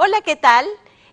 Hola, ¿qué tal?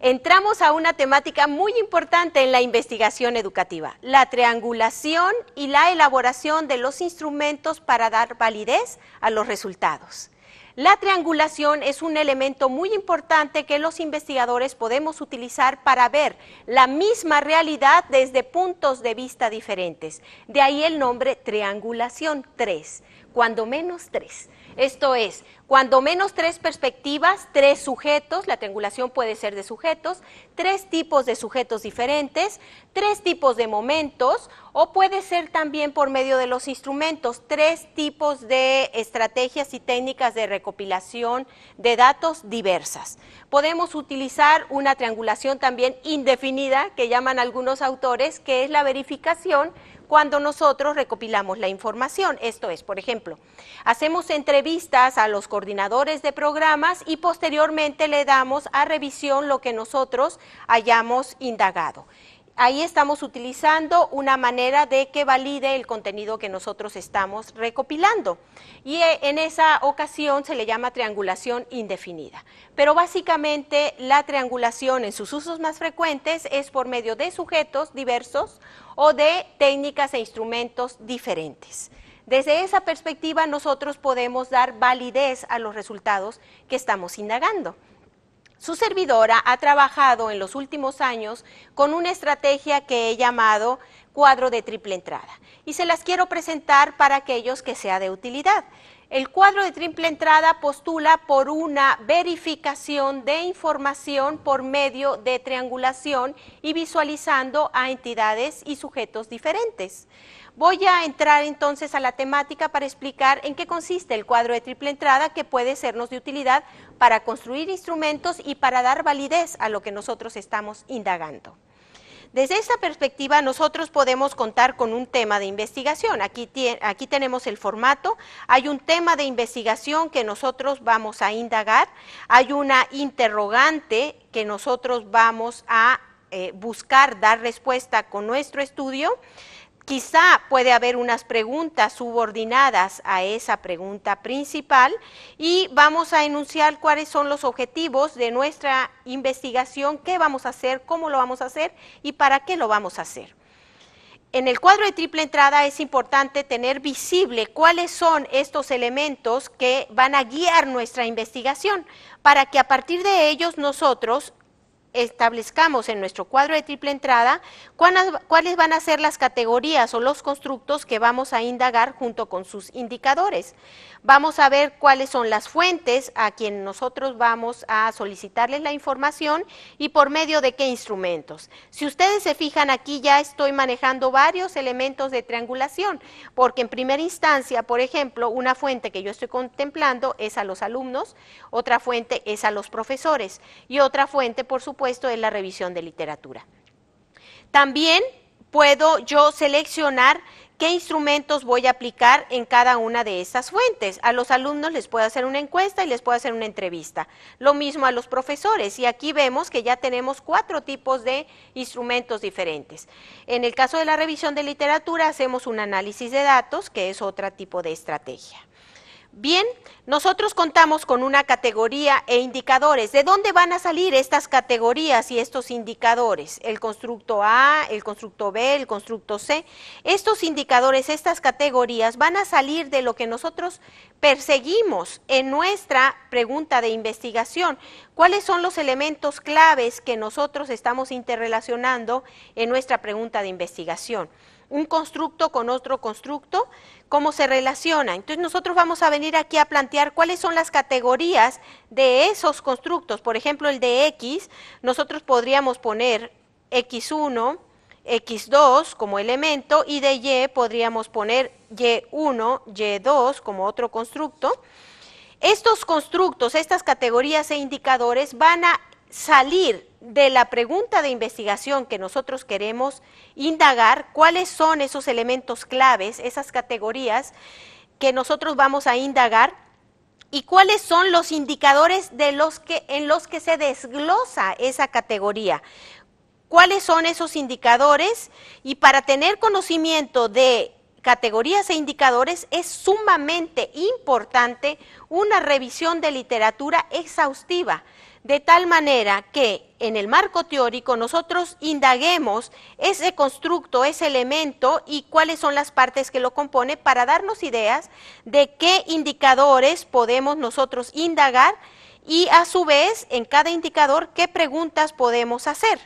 Entramos a una temática muy importante en la investigación educativa, la triangulación y la elaboración de los instrumentos para dar validez a los resultados. La triangulación es un elemento muy importante que los investigadores podemos utilizar para ver la misma realidad desde puntos de vista diferentes. De ahí el nombre triangulación 3, cuando menos 3. Esto es, cuando menos tres perspectivas, tres sujetos, la triangulación puede ser de sujetos, tres tipos de sujetos diferentes, tres tipos de momentos, o puede ser también por medio de los instrumentos, tres tipos de estrategias y técnicas de recopilación de datos diversas. Podemos utilizar una triangulación también indefinida, que llaman algunos autores, que es la verificación cuando nosotros recopilamos la información. Esto es, por ejemplo, hacemos entrevistas a los coordinadores de programas y posteriormente le damos a revisión lo que nosotros hayamos indagado ahí estamos utilizando una manera de que valide el contenido que nosotros estamos recopilando. Y eh, en esa ocasión se le llama triangulación indefinida. Pero básicamente la triangulación en sus usos más frecuentes es por medio de sujetos diversos o de técnicas e instrumentos diferentes. Desde esa perspectiva nosotros podemos dar validez a los resultados que estamos indagando. Su servidora ha trabajado en los últimos años con una estrategia que he llamado cuadro de triple entrada y se las quiero presentar para aquellos que sea de utilidad. El cuadro de triple entrada postula por una verificación de información por medio de triangulación y visualizando a entidades y sujetos diferentes. Voy a entrar entonces a la temática para explicar en qué consiste el cuadro de triple entrada que puede sernos de utilidad para construir instrumentos y para dar validez a lo que nosotros estamos indagando. Desde esa perspectiva, nosotros podemos contar con un tema de investigación. Aquí, aquí, tenemos el formato, hay un tema de investigación que nosotros vamos a indagar, hay una interrogante que nosotros vamos a eh, buscar dar respuesta con nuestro estudio Quizá puede haber unas preguntas subordinadas a esa pregunta principal y vamos a enunciar cuáles son los objetivos de nuestra investigación, qué vamos a hacer, cómo lo vamos a hacer y para qué lo vamos a hacer. En el cuadro de triple entrada es importante tener visible cuáles son estos elementos que van a guiar nuestra investigación para que a partir de ellos nosotros establezcamos en nuestro cuadro de triple entrada cuáles van a ser las categorías o los constructos que vamos a indagar junto con sus indicadores. Vamos a ver cuáles son las fuentes a quien nosotros vamos a solicitarles la información y por medio de qué instrumentos. Si ustedes se fijan aquí ya estoy manejando varios elementos de triangulación, porque en primera instancia, por ejemplo, una fuente que yo estoy contemplando es a los alumnos, otra fuente es a los profesores y otra fuente, por supuesto, es la revisión de literatura. También puedo yo seleccionar qué instrumentos voy a aplicar en cada una de esas fuentes. A los alumnos les puedo hacer una encuesta y les puedo hacer una entrevista. Lo mismo a los profesores. Y aquí vemos que ya tenemos cuatro tipos de instrumentos diferentes. En el caso de la revisión de literatura hacemos un análisis de datos, que es otro tipo de estrategia. Bien, nosotros contamos con una categoría e indicadores. ¿De dónde van a salir estas categorías y estos indicadores? El constructo A, el constructo B, el constructo C. Estos indicadores, estas categorías van a salir de lo que nosotros perseguimos en nuestra pregunta de investigación. ¿Cuáles son los elementos claves que nosotros estamos interrelacionando en nuestra pregunta de investigación? Un constructo con otro constructo, cómo se relaciona. Entonces nosotros vamos a venir aquí a plantear cuáles son las categorías de esos constructos. Por ejemplo, el de X, nosotros podríamos poner X1, X2 como elemento y de Y podríamos poner Y1, Y2 como otro constructo. Estos constructos, estas categorías e indicadores van a salir de la pregunta de investigación que nosotros queremos indagar, cuáles son esos elementos claves, esas categorías que nosotros vamos a indagar y cuáles son los indicadores de los que, en los que se desglosa esa categoría. ¿Cuáles son esos indicadores? Y para tener conocimiento de categorías e indicadores es sumamente importante una revisión de literatura exhaustiva de tal manera que en el marco teórico nosotros indaguemos ese constructo, ese elemento y cuáles son las partes que lo compone para darnos ideas de qué indicadores podemos nosotros indagar y a su vez en cada indicador qué preguntas podemos hacer.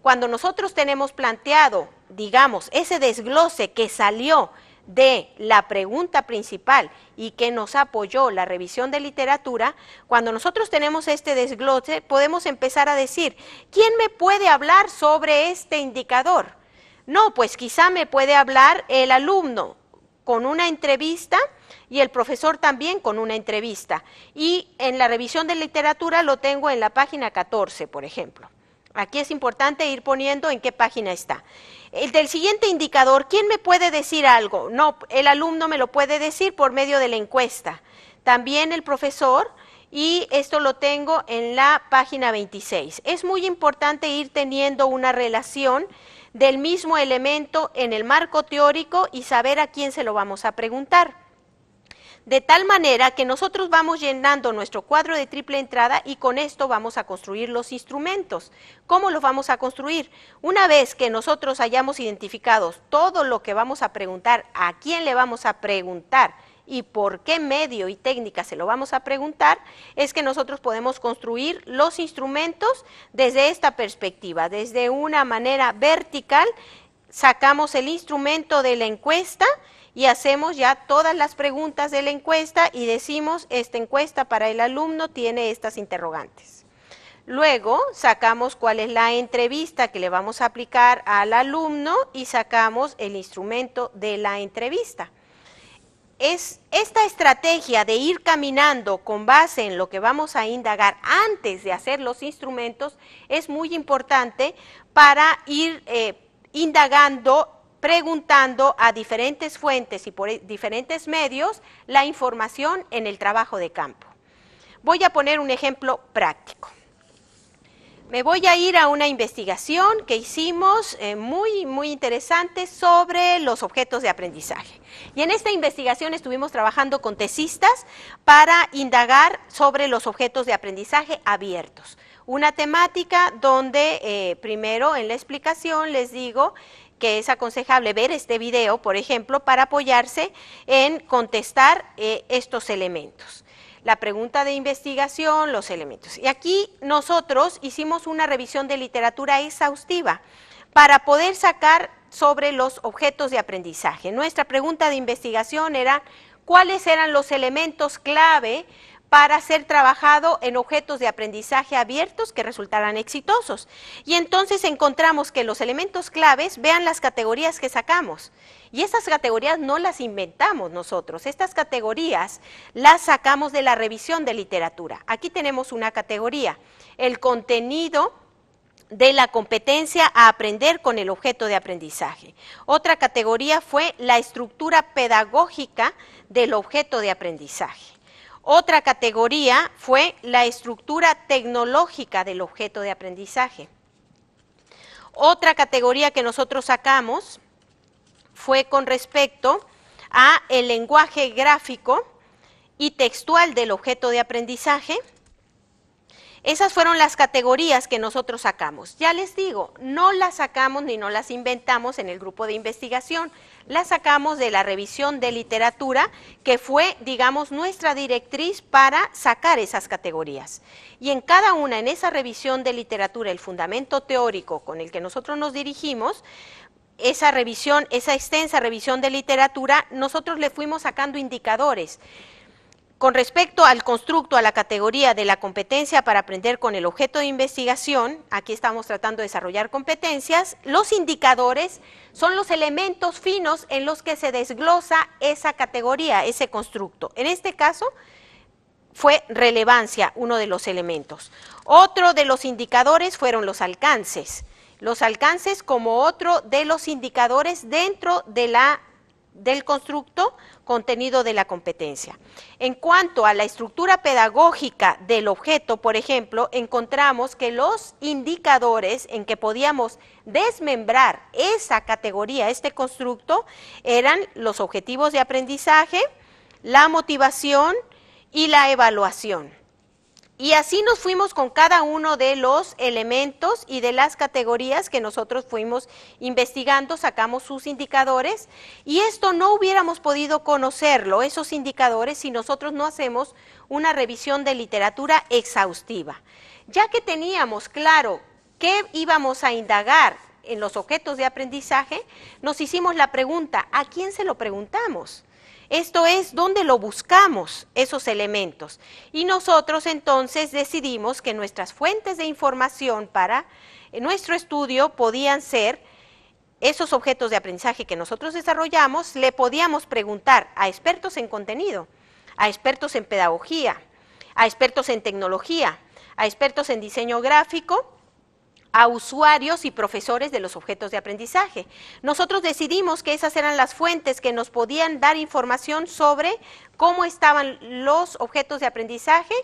Cuando nosotros tenemos planteado, digamos, ese desglose que salió de la pregunta principal y que nos apoyó la revisión de literatura, cuando nosotros tenemos este desglose, podemos empezar a decir, ¿quién me puede hablar sobre este indicador? No, pues quizá me puede hablar el alumno con una entrevista y el profesor también con una entrevista. Y en la revisión de literatura lo tengo en la página 14, por ejemplo. Aquí es importante ir poniendo en qué página está. El del siguiente indicador, ¿quién me puede decir algo? No, el alumno me lo puede decir por medio de la encuesta. También el profesor, y esto lo tengo en la página 26. Es muy importante ir teniendo una relación del mismo elemento en el marco teórico y saber a quién se lo vamos a preguntar de tal manera que nosotros vamos llenando nuestro cuadro de triple entrada y con esto vamos a construir los instrumentos. ¿Cómo los vamos a construir? Una vez que nosotros hayamos identificado todo lo que vamos a preguntar, a quién le vamos a preguntar y por qué medio y técnica se lo vamos a preguntar, es que nosotros podemos construir los instrumentos desde esta perspectiva, desde una manera vertical, sacamos el instrumento de la encuesta, y hacemos ya todas las preguntas de la encuesta y decimos, esta encuesta para el alumno tiene estas interrogantes. Luego sacamos cuál es la entrevista que le vamos a aplicar al alumno y sacamos el instrumento de la entrevista. Es esta estrategia de ir caminando con base en lo que vamos a indagar antes de hacer los instrumentos es muy importante para ir eh, indagando preguntando a diferentes fuentes y por diferentes medios la información en el trabajo de campo. Voy a poner un ejemplo práctico. Me voy a ir a una investigación que hicimos eh, muy, muy interesante sobre los objetos de aprendizaje. Y en esta investigación estuvimos trabajando con tesistas para indagar sobre los objetos de aprendizaje abiertos. Una temática donde eh, primero en la explicación les digo que es aconsejable ver este video, por ejemplo, para apoyarse en contestar eh, estos elementos. La pregunta de investigación, los elementos. Y aquí nosotros hicimos una revisión de literatura exhaustiva para poder sacar sobre los objetos de aprendizaje. Nuestra pregunta de investigación era cuáles eran los elementos clave para ser trabajado en objetos de aprendizaje abiertos que resultaran exitosos. Y entonces encontramos que los elementos claves, vean las categorías que sacamos. Y estas categorías no las inventamos nosotros, estas categorías las sacamos de la revisión de literatura. Aquí tenemos una categoría, el contenido de la competencia a aprender con el objeto de aprendizaje. Otra categoría fue la estructura pedagógica del objeto de aprendizaje. Otra categoría fue la estructura tecnológica del objeto de aprendizaje. Otra categoría que nosotros sacamos fue con respecto a el lenguaje gráfico y textual del objeto de aprendizaje. Esas fueron las categorías que nosotros sacamos. Ya les digo, no las sacamos ni no las inventamos en el grupo de investigación, las sacamos de la revisión de literatura, que fue, digamos, nuestra directriz para sacar esas categorías. Y en cada una, en esa revisión de literatura, el fundamento teórico con el que nosotros nos dirigimos, esa revisión, esa extensa revisión de literatura, nosotros le fuimos sacando indicadores. Con respecto al constructo, a la categoría de la competencia para aprender con el objeto de investigación, aquí estamos tratando de desarrollar competencias, los indicadores son los elementos finos en los que se desglosa esa categoría, ese constructo. En este caso, fue relevancia uno de los elementos. Otro de los indicadores fueron los alcances. Los alcances como otro de los indicadores dentro de la del constructo contenido de la competencia. En cuanto a la estructura pedagógica del objeto, por ejemplo, encontramos que los indicadores en que podíamos desmembrar esa categoría, este constructo, eran los objetivos de aprendizaje, la motivación y la evaluación. Y así nos fuimos con cada uno de los elementos y de las categorías que nosotros fuimos investigando, sacamos sus indicadores y esto no hubiéramos podido conocerlo, esos indicadores, si nosotros no hacemos una revisión de literatura exhaustiva. Ya que teníamos claro qué íbamos a indagar en los objetos de aprendizaje, nos hicimos la pregunta, ¿a quién se lo preguntamos? Esto es donde lo buscamos, esos elementos. Y nosotros entonces decidimos que nuestras fuentes de información para nuestro estudio podían ser esos objetos de aprendizaje que nosotros desarrollamos, le podíamos preguntar a expertos en contenido, a expertos en pedagogía, a expertos en tecnología, a expertos en diseño gráfico, a usuarios y profesores de los objetos de aprendizaje. Nosotros decidimos que esas eran las fuentes que nos podían dar información sobre cómo estaban los objetos de aprendizaje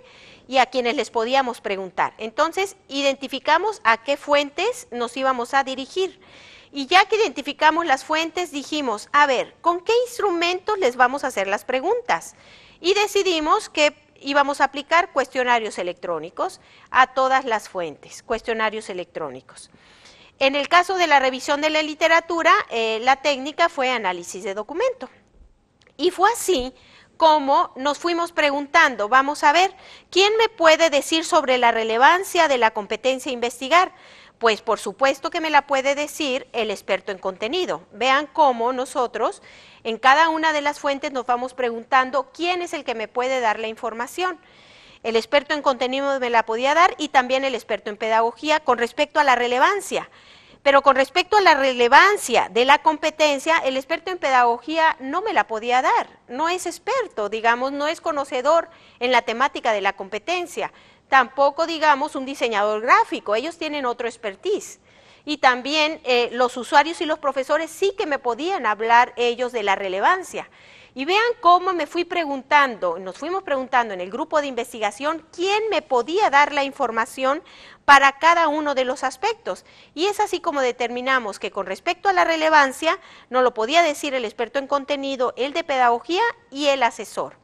y a quienes les podíamos preguntar. Entonces, identificamos a qué fuentes nos íbamos a dirigir. Y ya que identificamos las fuentes, dijimos, a ver, ¿con qué instrumentos les vamos a hacer las preguntas? Y decidimos que íbamos a aplicar cuestionarios electrónicos a todas las fuentes, cuestionarios electrónicos. En el caso de la revisión de la literatura, eh, la técnica fue análisis de documento. Y fue así como nos fuimos preguntando, vamos a ver, ¿quién me puede decir sobre la relevancia de la competencia a investigar? Pues por supuesto que me la puede decir el experto en contenido. Vean cómo nosotros en cada una de las fuentes nos vamos preguntando quién es el que me puede dar la información. El experto en contenido me la podía dar y también el experto en pedagogía con respecto a la relevancia. Pero con respecto a la relevancia de la competencia, el experto en pedagogía no me la podía dar. No es experto, digamos, no es conocedor en la temática de la competencia tampoco digamos un diseñador gráfico, ellos tienen otro expertise. Y también eh, los usuarios y los profesores sí que me podían hablar ellos de la relevancia. Y vean cómo me fui preguntando, nos fuimos preguntando en el grupo de investigación quién me podía dar la información para cada uno de los aspectos. Y es así como determinamos que con respecto a la relevancia, no lo podía decir el experto en contenido, el de pedagogía y el asesor.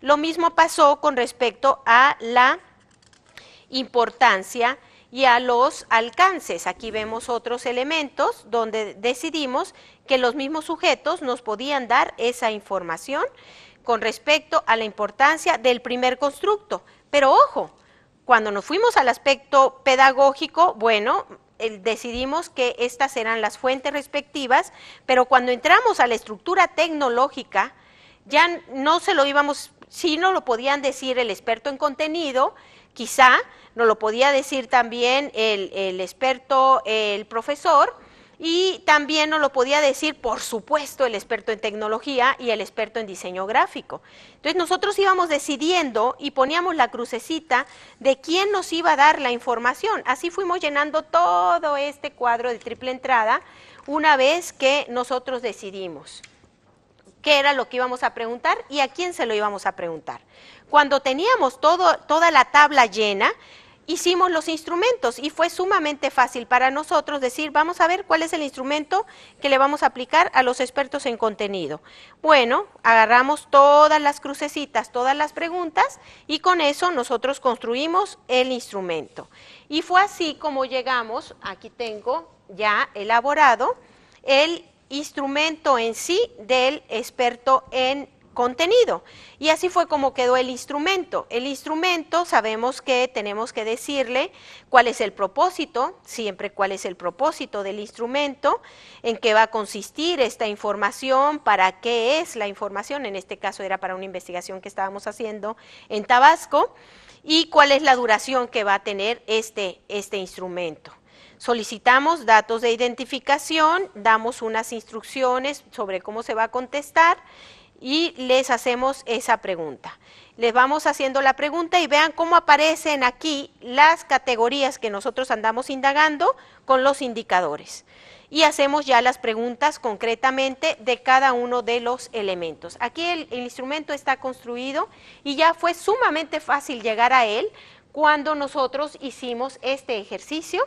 Lo mismo pasó con respecto a la importancia y a los alcances. Aquí vemos otros elementos donde decidimos que los mismos sujetos nos podían dar esa información con respecto a la importancia del primer constructo. Pero ojo, cuando nos fuimos al aspecto pedagógico, bueno, decidimos que estas eran las fuentes respectivas, pero cuando entramos a la estructura tecnológica, ya no se lo íbamos, si no lo podían decir el experto en contenido, quizá, nos lo podía decir también el, experto, el profesor, y también nos lo podía decir, por supuesto, el experto en tecnología y el experto en diseño gráfico. Entonces nosotros íbamos decidiendo y poníamos la crucecita de quién nos iba a dar la información. Así fuimos llenando todo este cuadro de triple entrada una vez que nosotros decidimos qué era lo que íbamos a preguntar y a quién se lo íbamos a preguntar. Cuando teníamos todo, toda la tabla llena, hicimos los instrumentos y fue sumamente fácil para nosotros decir, vamos a ver cuál es el instrumento que le vamos a aplicar a los expertos en contenido. Bueno, agarramos todas las crucecitas, todas las preguntas y con eso nosotros construimos el instrumento. Y fue así como llegamos, aquí tengo ya elaborado, el instrumento en sí del experto en contenido. Y así fue como quedó el instrumento. El instrumento sabemos que tenemos que decirle cuál es el propósito, siempre cuál es el propósito del instrumento, en qué va a consistir esta información, para qué es la información, en este caso era para una investigación que estábamos haciendo en Tabasco, y cuál es la duración que va a tener este, este instrumento. Solicitamos datos de identificación, damos unas instrucciones sobre cómo se va a contestar y les hacemos esa pregunta. Les vamos haciendo la pregunta y vean cómo aparecen aquí las categorías que nosotros andamos indagando con los indicadores. Y hacemos ya las preguntas concretamente de cada uno de los elementos. Aquí el, instrumento está construido y ya fue sumamente fácil llegar a él cuando nosotros hicimos este ejercicio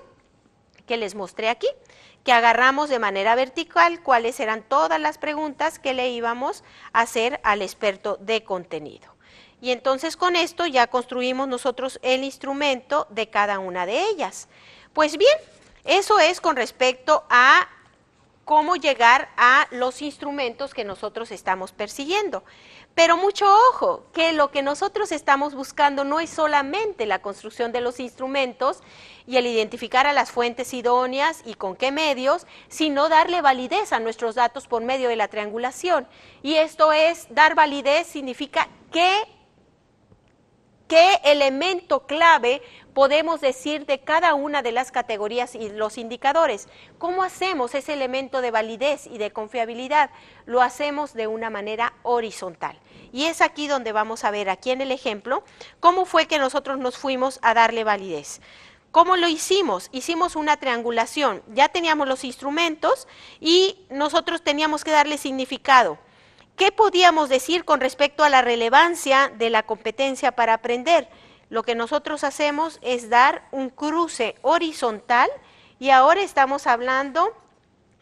que les mostré aquí, que agarramos de manera vertical cuáles eran todas las preguntas que le íbamos a hacer al experto de contenido. y entonces con esto ya construimos nosotros el instrumento de cada una de ellas. Pues bien, eso es con respecto a cómo llegar a los instrumentos que nosotros estamos persiguiendo. Pero mucho ojo, que lo que nosotros estamos buscando no es solamente la construcción de los instrumentos y el identificar a las fuentes idóneas y con qué medios, sino darle validez a nuestros datos por medio de la triangulación. Y esto es, dar validez significa qué, qué elemento clave podemos decir de cada una de las categorías y los indicadores. ¿Cómo hacemos ese elemento de validez y de confiabilidad? Lo hacemos de una manera horizontal. Y es aquí donde vamos a ver, aquí en el ejemplo, cómo fue que nosotros nos fuimos a darle validez. ¿Cómo lo hicimos? Hicimos una triangulación. Ya teníamos los instrumentos y nosotros teníamos que darle significado. ¿Qué podíamos decir con respecto a la relevancia de la competencia para aprender? lo que nosotros hacemos es dar un cruce horizontal y ahora estamos hablando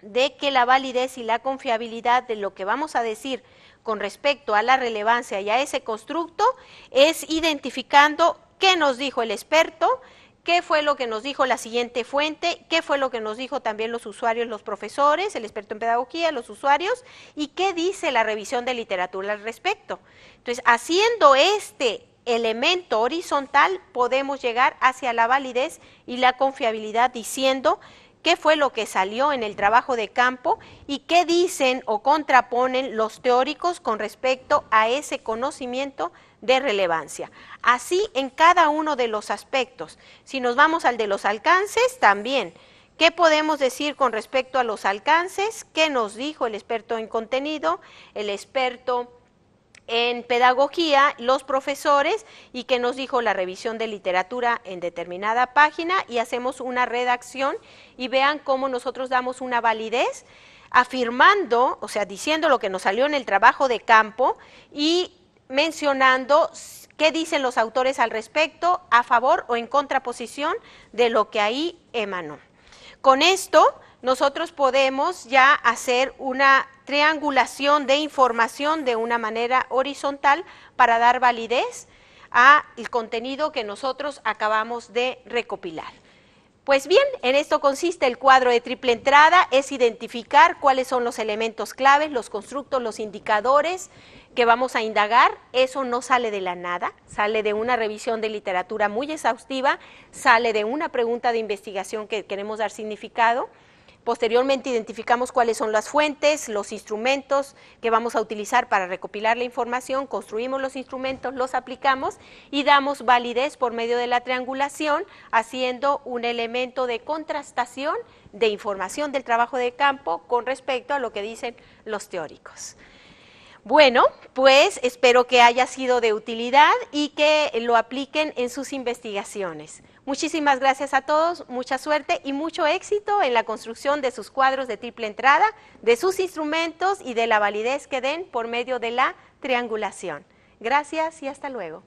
de que la validez y la confiabilidad de lo que vamos a decir con respecto a la relevancia y a ese constructo es identificando qué nos dijo el experto, qué fue lo que nos dijo la siguiente fuente, qué fue lo que nos dijo también los usuarios, los profesores, el experto en pedagogía, los usuarios, y qué dice la revisión de literatura al respecto. Entonces, haciendo este elemento horizontal podemos llegar hacia la validez y la confiabilidad diciendo qué fue lo que salió en el trabajo de campo y qué dicen o contraponen los teóricos con respecto a ese conocimiento de relevancia. Así en cada uno de los aspectos. Si nos vamos al de los alcances, también. ¿Qué podemos decir con respecto a los alcances? ¿Qué nos dijo el experto en contenido, el experto en pedagogía los profesores y que nos dijo la revisión de literatura en determinada página y hacemos una redacción y vean cómo nosotros damos una validez afirmando, o sea, diciendo lo que nos salió en el trabajo de campo y mencionando qué dicen los autores al respecto, a favor o en contraposición de lo que ahí emanó. Con esto nosotros podemos ya hacer una triangulación de información de una manera horizontal para dar validez al contenido que nosotros acabamos de recopilar. Pues bien, en esto consiste el cuadro de triple entrada, es identificar cuáles son los elementos claves, los constructos, los indicadores que vamos a indagar. Eso no sale de la nada, sale de una revisión de literatura muy exhaustiva, sale de una pregunta de investigación que queremos dar significado Posteriormente identificamos cuáles son las fuentes, los instrumentos que vamos a utilizar para recopilar la información, construimos los instrumentos, los aplicamos y damos validez por medio de la triangulación, haciendo un elemento de contrastación de información del trabajo de campo con respecto a lo que dicen los teóricos. Bueno, pues espero que haya sido de utilidad y que lo apliquen en sus investigaciones. Muchísimas gracias a todos, mucha suerte y mucho éxito en la construcción de sus cuadros de triple entrada, de sus instrumentos y de la validez que den por medio de la triangulación. Gracias y hasta luego.